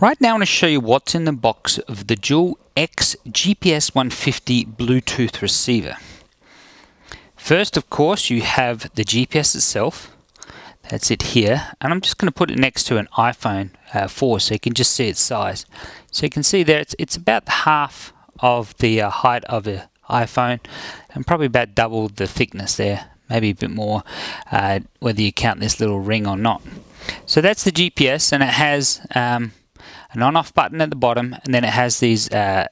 Right now I want to show you what's in the box of the Dual X GPS 150 Bluetooth receiver. First of course you have the GPS itself, that's it here, and I'm just going to put it next to an iPhone uh, 4 so you can just see its size. So you can see there it's, it's about half of the uh, height of an iPhone and probably about double the thickness there, maybe a bit more uh, whether you count this little ring or not. So that's the GPS and it has um, an on-off button at the bottom, and then it has these uh,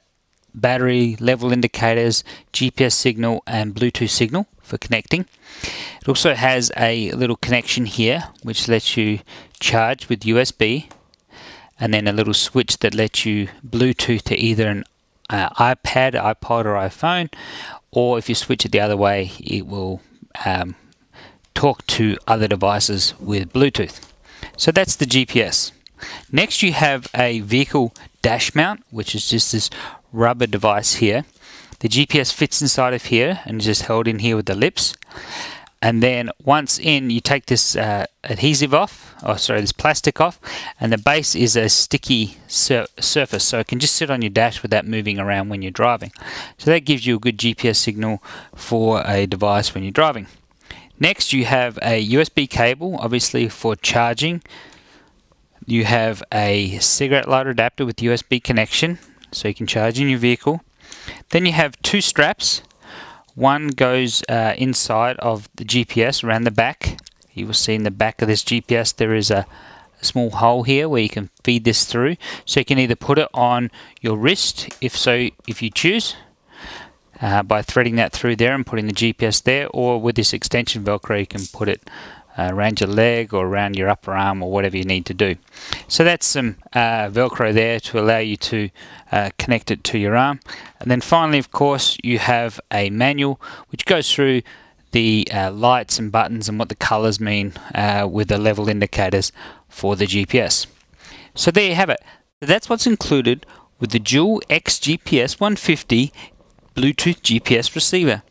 battery level indicators, GPS signal, and Bluetooth signal for connecting. It also has a little connection here, which lets you charge with USB, and then a little switch that lets you Bluetooth to either an uh, iPad, iPod, or iPhone, or if you switch it the other way, it will um, talk to other devices with Bluetooth. So that's the GPS. Next you have a vehicle dash mount which is just this rubber device here. The GPS fits inside of here and is just held in here with the lips. And then once in you take this uh, adhesive off. Or oh, sorry this plastic off. And the base is a sticky sur surface so it can just sit on your dash without moving around when you're driving. So that gives you a good GPS signal for a device when you're driving. Next you have a USB cable obviously for charging you have a cigarette lighter adapter with USB connection so you can charge in your vehicle. Then you have two straps. One goes uh, inside of the GPS around the back. You will see in the back of this GPS there is a, small hole here where you can feed this through. So you can either put it on your wrist if so if you choose uh, by threading that through there and putting the GPS there or with this extension velcro you can put it uh, around your leg or around your upper arm or whatever you need to do. So that's some uh, Velcro there to allow you to uh, connect it to your arm. And then finally, of course, you have a manual which goes through the uh, lights and buttons and what the colors mean uh, with the level indicators for the GPS. So there you have it. That's what's included with the Dual X GPS 150 Bluetooth GPS receiver.